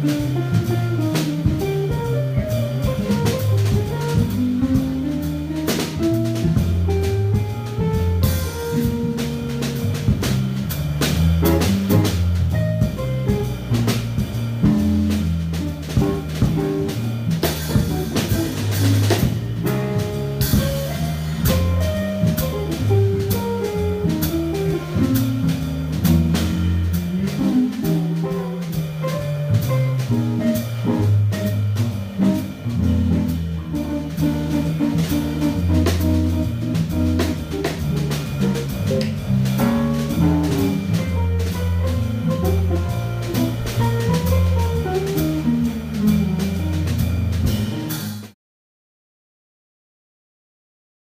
Música